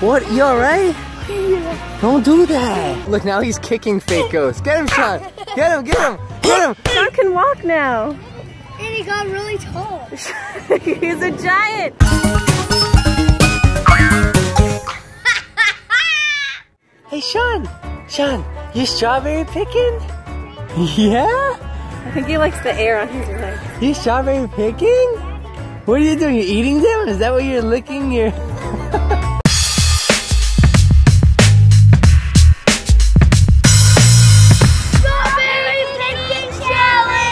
What? You alright? Don't do that. Look, now he's kicking fake ghosts. Get him, Sean. Get him, get him, get him. Sean can walk now. And he got really tall. He's a giant. Hey, Sean. Sean, you strawberry picking? Yeah? I think he likes the air on his leg. You strawberry picking? What are you doing? You're eating them? Is that what you're licking your...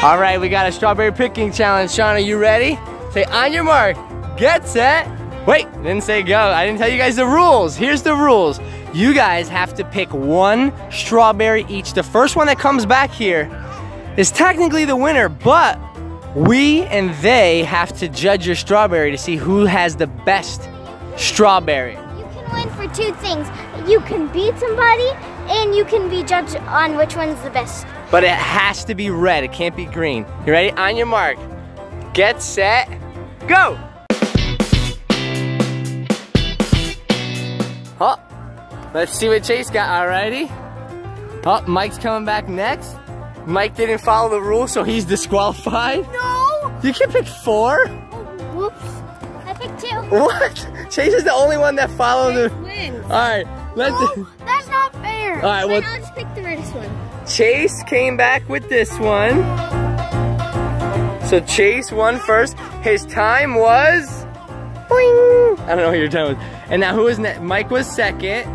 All right, we got a strawberry picking challenge. Sean, are you ready? Say on your mark, get set. Wait, didn't say go. I didn't tell you guys the rules. Here's the rules. You guys have to pick one strawberry each. The first one that comes back here is technically the winner, but we and they have to judge your strawberry to see who has the best strawberry. You can win for two things. You can beat somebody, and you can be judged on which one's the best. But it has to be red, it can't be green. You ready? On your mark, get set, go! Oh, let's see what Chase got, alrighty? Oh, Mike's coming back next. Mike didn't follow the rules, so he's disqualified. No! You can pick four? Oh, whoops. I picked two. What? Chase is the only one that followed the... Wins. Alright, let's... No, that's not fair. All right, Fine, well- I'll just pick the reddest one. Chase came back with this one. So Chase won first. His time was. Boing! I don't know what your time was. And now who was next? Mike was second.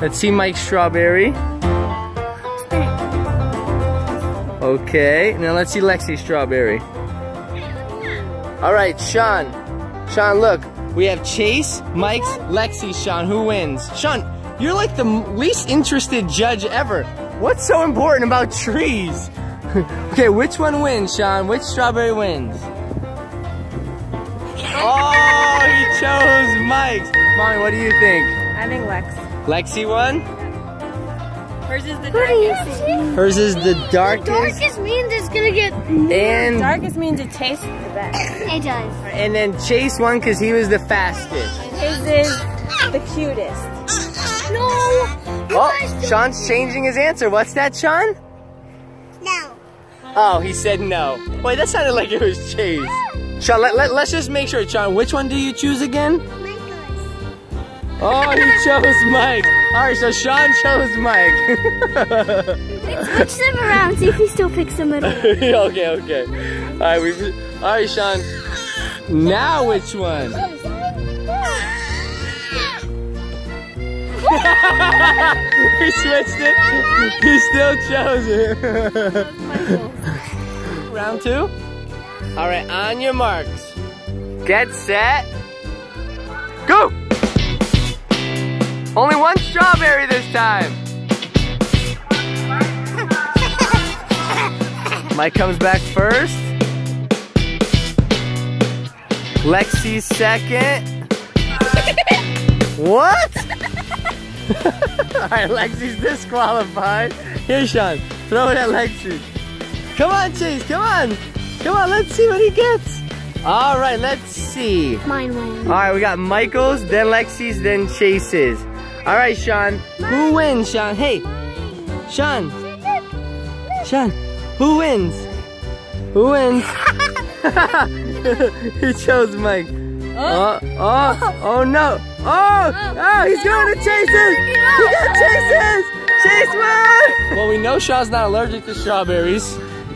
Let's see Mike's strawberry. Okay, now let's see Lexi's strawberry. All right, Sean. Sean, look. We have Chase, Mike's, Lexi, Sean. Who wins? Sean, you're like the least interested judge ever. What's so important about trees? okay, which one wins, Sean? Which strawberry wins? Oh, he chose Mike's. Mommy, what do you think? I think Lex. Lexi won? Hers is the What do you darkest. Hers is the darkest. Darkest means it's gonna get. And Darkest means it tastes the best. It does. and then Chase won because he was the fastest. His is the cutest. No. Sean's changing his answer. What's that, Sean? No. Oh, he said no. Wait, that sounded like it was Chase. Sean, let, let, let's just make sure, Sean. Which one do you choose again? Oh, he chose Mike. All right, so Sean chose Mike. Switch them around. See if he still picks the middle. okay, okay. All right, we. All right, Sean. Now which one? he switched it. He still chose it. Round two. All right, on your marks. Get set. Go. Only one strawberry this time. Mike comes back first. Lexi second. what? Alright, Lexi's disqualified. Here, Sean. Throw it at Lexi. Come on, Chase. Come on. Come on, let's see what he gets. Alright, let's see. Mine wins. Alright, we got Michael's, then Lexi's, then Chase's. Alright, Sean. Who wins, Sean? Hey, Sean. Sean, who wins? Who wins? he chose Mike. Oh, uh, oh, oh no. Oh, oh, oh, he's going to Chase's. He got Chase's. Chase won. Well, we know Shaw's not allergic to strawberries.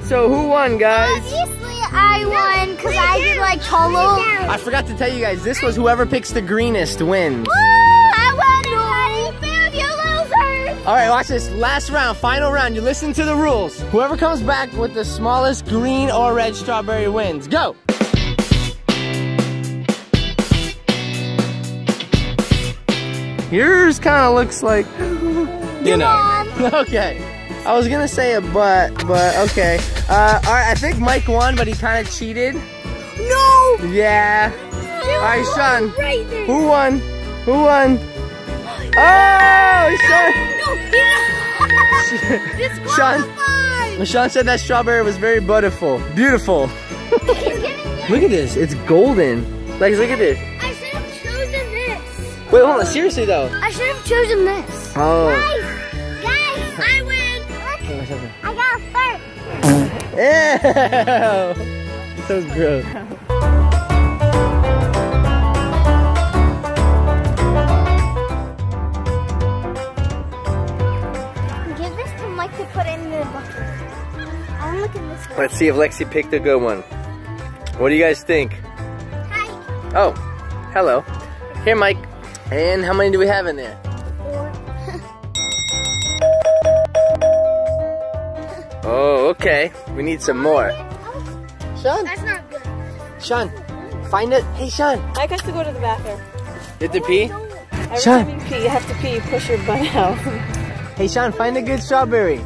So who won, guys? Obviously, I won because I did like Cholo. I forgot to tell you guys, this was whoever picks the greenest wins. Woo! I won, everybody. You losers. All right, watch this. Last round, final round. You listen to the rules. Whoever comes back with the smallest green or red strawberry wins. Go. Yours kind of looks like, you know. Okay. I was gonna say a but, but okay. Uh, all right, I think Mike won, but he kind of cheated. No. Yeah. All right, Sean. Right. Who won? Who won? Oh, Sean. No, Disqualified. Sean said that strawberry was very beautiful. Beautiful. He's giving me. Look at this. It's golden. Like, look at this. Wait, hold on. Seriously though. I should have chosen this. Oh. Guys, guys, I win. Okay. I got a fart. Ew! so gross. Give this to Mike to put in the bucket. I'm looking this way. Let's see if Lexi picked a good one. What do you guys think? Hi. Oh, hello. Here, Mike. And how many do we have in there? Oh, okay. We need some more. Sean, That's not good. Sean, find it. Hey, Sean. I has to go to the bathroom. You have to pee? Every Sean. time you pee, you have to pee. Push your butt out. Hey, Sean, find a good strawberry.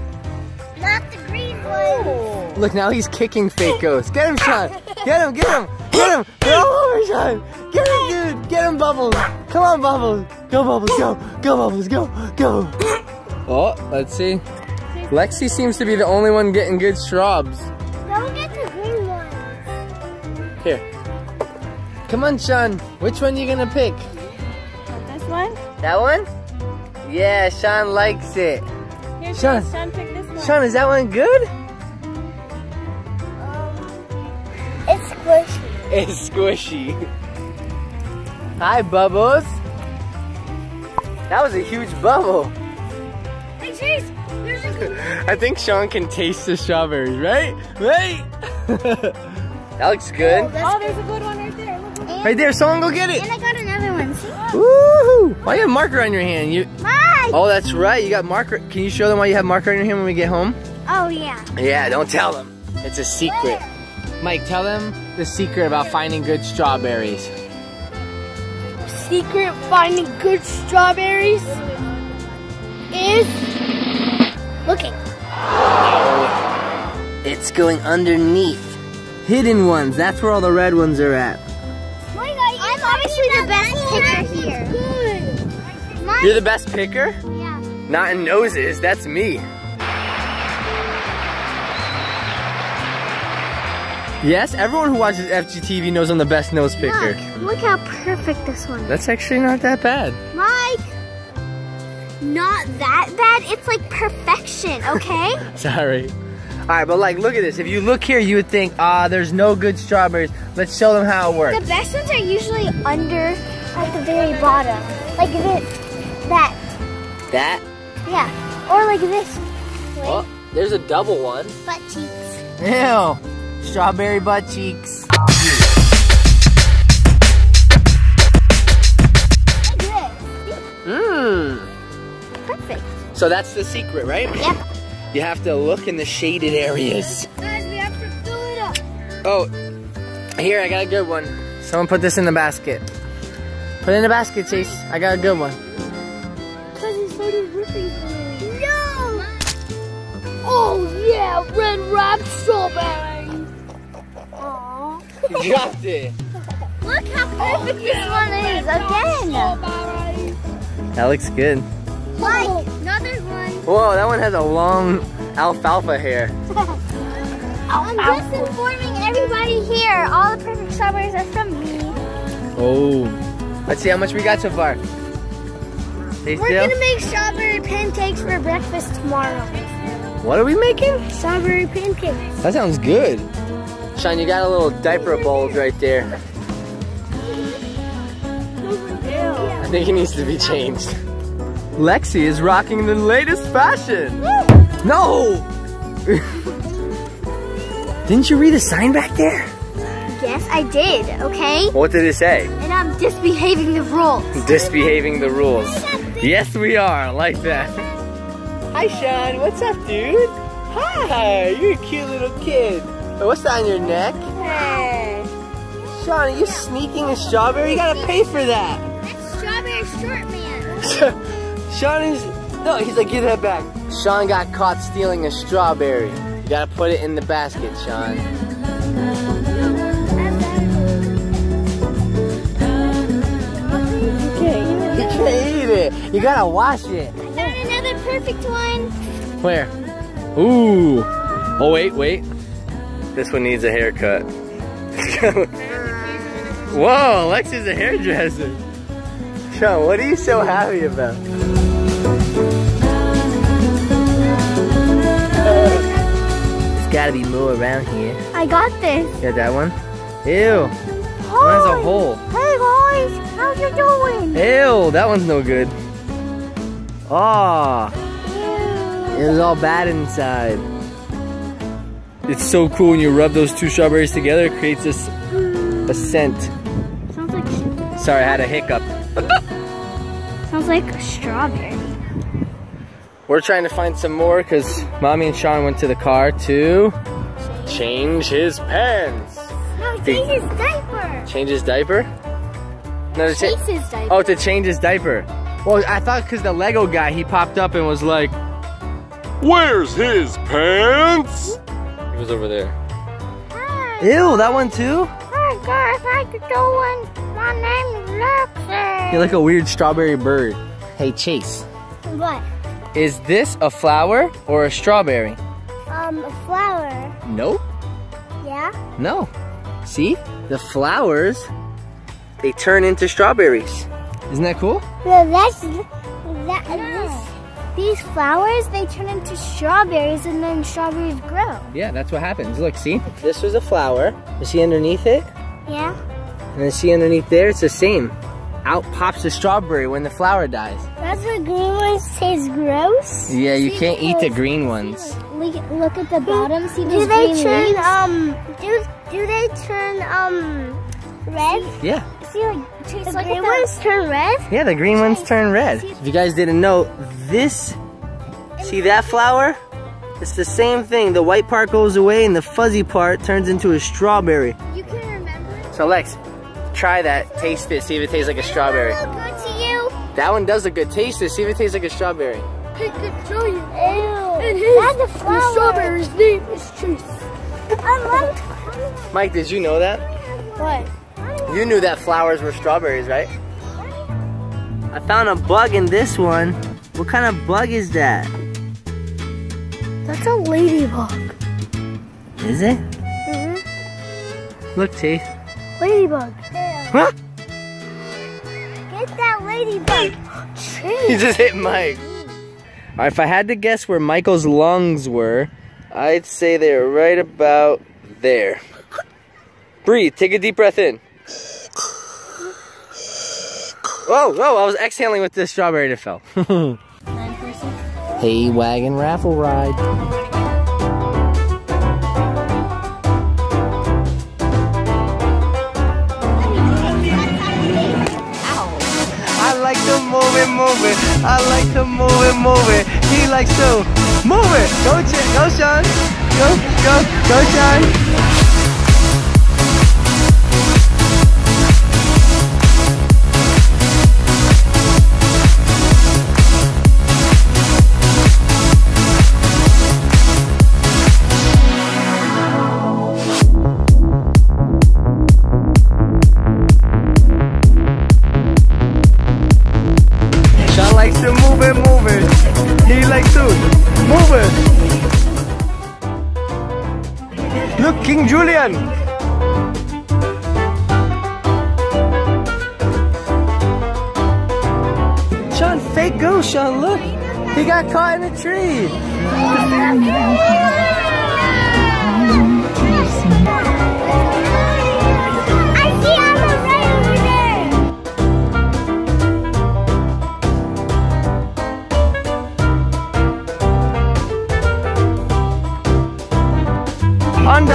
Not the green one. Look, now he's kicking fake ghosts. Get him, Sean. Get him, get him, get him. Get over, Sean. Get him, dude. Get him, Bubbles. Come on, Bubbles. Go, Bubbles, go. Go, Bubbles, go. Go. Oh, let's see. Lexi seems to be the only one getting good shrubs. Don't get the green one. Here. Come on, Sean. Which one are you gonna pick? this one? That one? Yeah, Sean likes it. Here, Sean. Sean, Sean, pick this one. Sean, is that one good? squishy. It's squishy. Hi, Bubbles. That was a huge bubble. Hey, Chase, there's a I think Sean can taste the strawberries, right? Right? that looks good. Oh, oh there's a good one right there. Look, look. Right there, someone go get it. And I got another one. See? Woohoo! Why you have marker on your hand? You Mike! Oh, that's right. You got marker. Can you show them why you have marker on your hand when we get home? Oh, yeah. Yeah, don't tell them. It's a secret. Mike, tell them the secret about finding good strawberries. Secret finding good strawberries is looking. Oh, it's going underneath. Hidden ones. That's where all the red ones are at. I'm obviously the best picker here. Good. You're the best picker? yeah. Not in noses. That's me. Yes, everyone who watches FGTeeV knows I'm the best nose picker. Look, look how perfect this one is. That's actually not that bad. Mike, not that bad. It's like perfection, okay? Sorry. All right, but like, look at this. If you look here, you would think, ah, there's no good strawberries. Let's show them how it works. the best ones are usually under at the very bottom. Like this, that, That? yeah. Or like this. Oh, there's a double one. Butt cheeks. Ew. Strawberry butt cheeks. Mmm. Perfect. So that's the secret, right? Yep. You have to look in the shaded areas. Guys, we have to fill it up. Oh, here, I got a good one. Someone put this in the basket. Put it in the basket, Chase. I got a good one. Because it started ripping for me. No! Oh, yeah, red wrapped strawberry. Aww. You dropped it. Look how perfect this one is again. That looks good. Mike, another one. Whoa, that one has a long alfalfa hair. I'm just informing everybody here. All the perfect strawberries are from me. Oh. Let's see how much we got so far. Stay We're still. gonna make strawberry pancakes for breakfast tomorrow. What are we making? Strawberry pancakes. That sounds good. Sean, you got a little diaper bulge right there. I think it needs to be changed. Lexi is rocking the latest fashion. No! Didn't you read the sign back there? Yes, I did, okay? What did it say? And I'm disbehaving the rules. Disbehaving the rules. Yes, we are. Like that. Hi, Sean. What's up, dude? Hi. You're a cute little kid. Wait, what's that on your neck? Hey. Sean, are you sneaking a strawberry? You gotta pay for that. That's strawberry short man. Sean is. No, he's like, give that back. Sean got caught stealing a strawberry. You gotta put it in the basket, Sean. Okay. You can't eat it. You gotta wash it. I found another perfect one. Where? Ooh. Oh, wait, wait. This one needs a haircut. Whoa, Lexi's a hairdresser. Sean, what are you so happy about? There's gotta be more around here. I got this. Got that one? Ew. Mine's a hole. Hey guys, how you doing? Ew, that one's no good. Oh, it was all bad inside. It's so cool when you rub those two strawberries together, it creates this mm. a scent. Sounds like Sorry, I had a hiccup. sounds like a strawberry. We're trying to find some more because mommy and Sean went to the car to change his pants. No, change his diaper. Change his diaper? No, to cha- Chase his diaper. Oh, to change his diaper. Well, I thought because the Lego guy, he popped up and was like, Where's his pants? He was over there. Hi. Ew, that one too? Hi guys, how you doing? My name is Lexi. You're like a weird strawberry bird. Hey, Chase, What? is this a flower or a strawberry? Um, a flower. Nope. Yeah? No. See? The flowers, they turn into strawberries. Isn't that cool? No, that's that. This, these flowers they turn into strawberries, and then strawberries grow. Yeah, that's what happens. Look, see? This was a flower. You see underneath it? Yeah. And then see underneath there, it's the same. Out pops the strawberry when the flower dies. That's what green ones taste gross. Yeah, you See, can't eat the green ones. Look, look at the bottom. See Do those they green turn leaves? um do do they turn um red? Yeah. See, like, Chase, The look green ones turn red? Yeah, the green ones turn red. If you guys didn't know, this, see that flower? It's the same thing. The white part goes away and the fuzzy part turns into a strawberry. You can remember. So Lex, try that, taste it, see if it tastes like a strawberry. Look good to you. That one does look good. Taste it, see if it tastes like a strawberry. I could show you. Ew. That's a flower. strawberry's name is Chase. I Mike, did you know that? What? You knew that flowers were strawberries, right? I found a bug in this one. What kind of bug is that? That's a ladybug. Is it? Mm-hmm. Look, Chase. Ladybug. Huh? Get that ladybug. He just hit Mike. Right, if I had to guess where Michael's lungs were, I'd say they're right about there. Breathe. Take a deep breath in. Whoa, whoa, I was exhaling with this strawberry that fell. hey, wagon raffle ride. I like to move it, move it. I like to move it, move it. He likes to move it. Go, Ch- go, Sean. Go, go, go, Sean. King Julien. Sean, fake ghost, Sean, look. He got caught in a tree.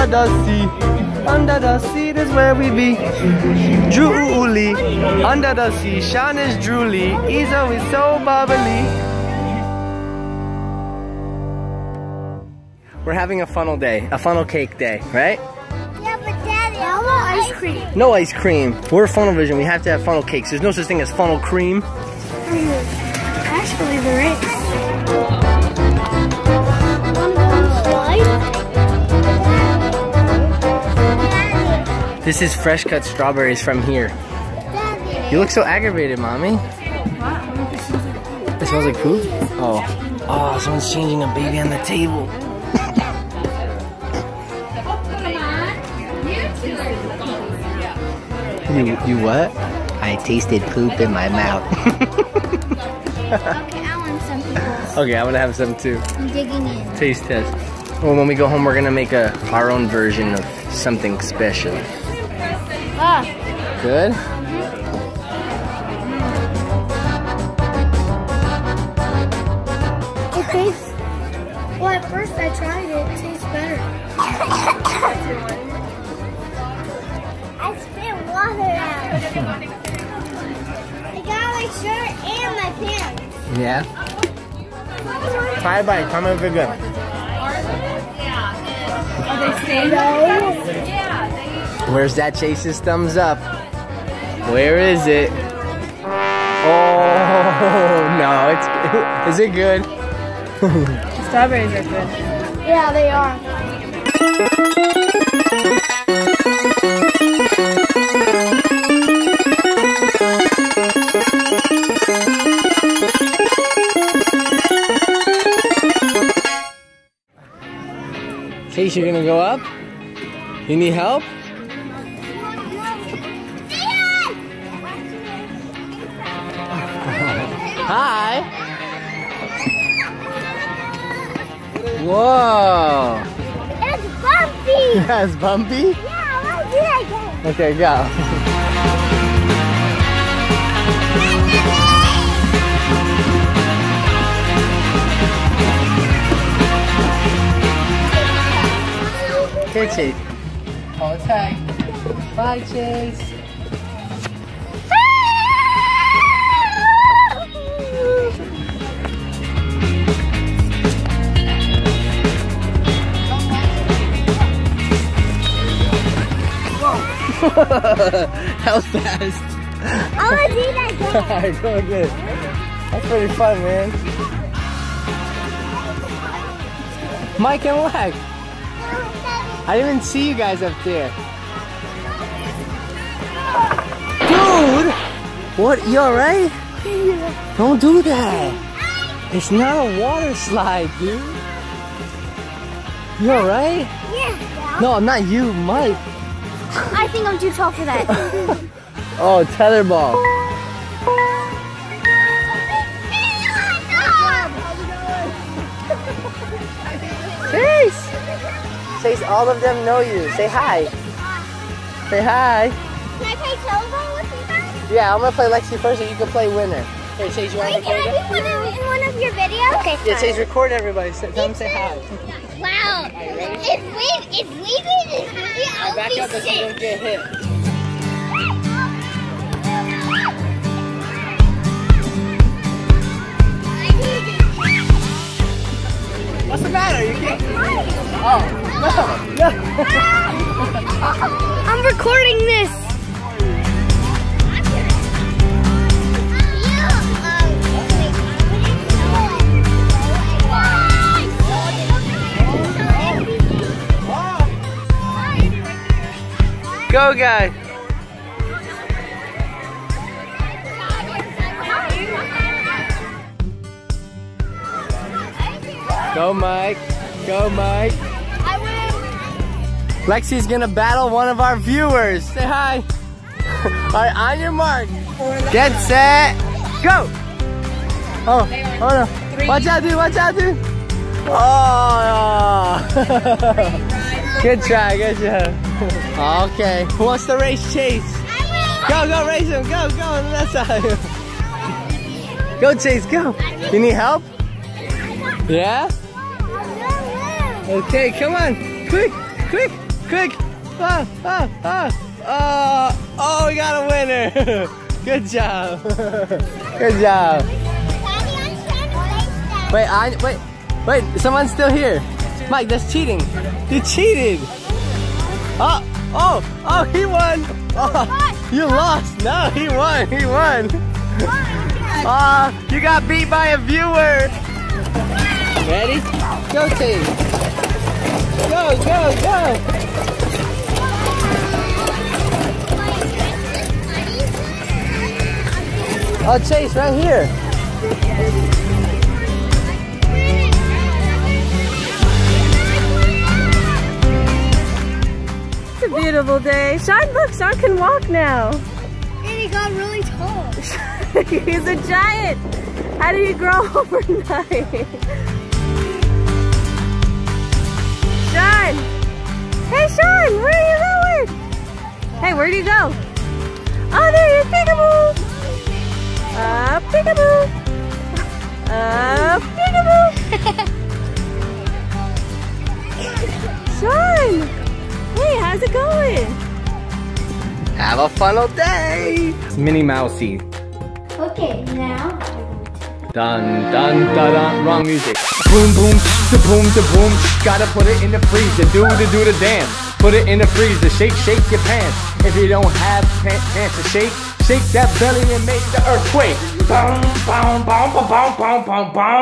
Under the sea, under the sea, that's where we be. Julie, under the sea, Sean is Julie. He's always so bubbly. We're having a funnel day, a funnel cake day, right? Yeah, but Daddy, I want ice cream. No ice cream. We're Funnel Vision. We have to have funnel cakes. There's no such thing as funnel cream. Actually, there is. This is fresh cut strawberries from here. Daddy. You look so aggravated, mommy. It smells like poop. Oh, oh, someone's changing a baby on the table. you, you what? I tasted poop in my mouth. Okay, I want some. Okay, I'm gonna have some too. I'm digging in. Taste test. Well, when we go home, we're gonna make a our own version of something special. Ah, Good? It tastes. Well, at first I tried it. It tastes better. I spit water out. I got my shirt and my pants. Yeah. Try a bite. Tell me if it's good. Where's that Chase's thumbs up? Where is it? Oh no, it's is it good? Strawberries are good. Yeah, they are. Chase, you're gonna go up? You need help? Hi. Whoa. It's bumpy. That's bumpy. yeah, let's do that again. Okay, go. Okay, Chase. Hold tight. Bye, Chase. that was fast. I want to do that again. Alright, go again. That's pretty fun, man. Mike and Lex. I didn't even see you guys up there. Dude! What? You alright? Yeah. Don't do that. It's not a water slide, dude. You alright? Yeah. No, not you, Mike. I think I'm too tall for that. Oh, tetherball. Chase! Chase, all of them know you. Say hi. Say hi. Can I play telephone with you guys? Yeah, I'm gonna play Lexi first, and you can play winner. Hey, Chase, you wanna can record I it? one of, in one of your videos? Okay. Yeah, Chase, record everybody. Tell them say hi. Wow. If we if we this movie, I'll Back be up so you don't get hit. What's the matter? You can't. Oh, no, no. I'm recording this. Go, guys. Go, Mike. Go, Mike. Lexi's gonna battle one of our viewers. Say hi. All right, on your mark. Get set. Go. Oh, oh no. Watch out, dude. Watch out, dude. Oh. good try. Good job. okay. Who wants to race Chase? Go, go, race him. Go, go on that side. Go, Chase. Go. You need help? Yeah. Okay, come on. Quick, quick, quick. Ah, ah, ah. Oh, oh, we got a winner. Good job. Good job. Wait, I, wait, wait, someone's still here. Mike, that's cheating. You cheated. Oh, oh, oh, he won. Oh, you lost. No, he won. He won. Oh, you got beat by a viewer. Ready? Go, team. Go, go, go. Oh, Chase, right here. Beautiful day. Sean, look, Sean can walk now. And he got really tall. He's a giant. How did he grow overnight? Sean! Hey Sean, where are you going? Hey, where do you go? Oh, there you peekaboo! Uh, peekaboo! Uh, peekaboo! Have a funnel day. It's Minnie Mousey. Okay, now. Dun dun dun dun. Wrong music. Boom boom, da boom da boom. Gotta put it in the freezer. Do the do the dance. Put it in the freezer. Shake shake your pants. If you don't have pants, pants to shake, shake that belly and make the earthquake. Boom boom boom boom boom boom boom boom.